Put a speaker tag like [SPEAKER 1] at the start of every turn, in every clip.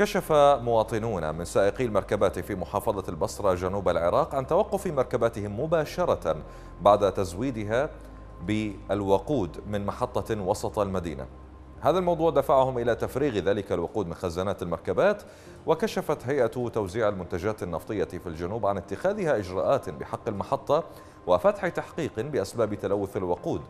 [SPEAKER 1] كشف مواطنون من سائقي المركبات في محافظة البصرة جنوب العراق عن توقف مركباتهم مباشرة بعد تزويدها بالوقود من محطة وسط المدينة. هذا الموضوع دفعهم إلى تفريغ ذلك الوقود من خزانات المركبات وكشفت هيئة توزيع المنتجات النفطية في الجنوب عن اتخاذها إجراءات بحق المحطة وفتح تحقيق بأسباب تلوث الوقود.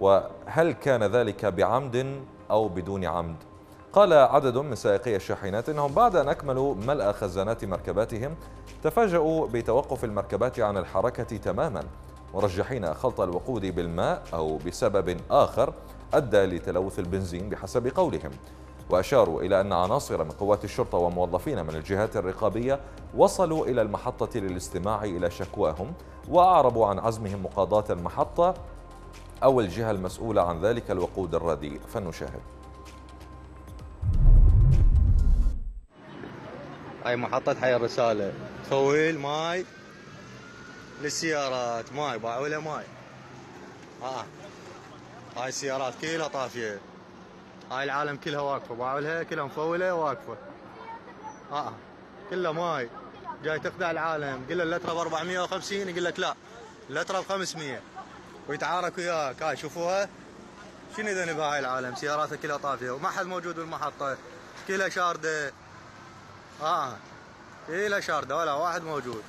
[SPEAKER 1] وهل كان ذلك بعمد أو بدون عمد؟ قال عدد من سائقي الشاحنات إنهم بعد أن أكملوا ملء خزانات مركباتهم تفاجؤوا بتوقف المركبات عن الحركة تماما. مرجحين خلط الوقود بالماء أو بسبب آخر أدى لتلوث البنزين بحسب قولهم. وأشاروا إلى أن عناصر من قوات الشرطة وموظفين من الجهات الرقابية وصلوا إلى المحطة للاستماع إلى شكواهم وأعربوا عن عزمهم مقاضاة المحطة أو الجهة المسؤولة عن ذلك الوقود الرديء. فلنشاهد
[SPEAKER 2] هاي محطة حي الرسالة. تفويل ماي. للسيارات. ماي باعوا له ماي؟ ها هاي السيارات كلها طافية. هاي العالم كلها واقفة. باعوا لها كلها مفولة واقفة. ها كلها ماي. جاي تخدع العالم. قل له اللترة ب 450 يقول لك لا. اللترة ب 500 ويتعارك وياك. هاي شوفوها. شنو ذنب هاي العالم؟ سياراتها كلها طافية. وما حد موجود بالمحطة. كلها شاردة. آه إيه لا شاردة ولا واحد موجود.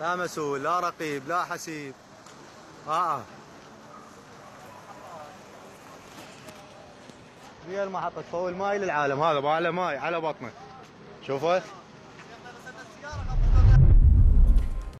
[SPEAKER 2] لا مسؤول لا رقيب لا حسيب. آه هي المحطة تفول ماي للعالم هذا باع له ماي على بطنه. شوفه.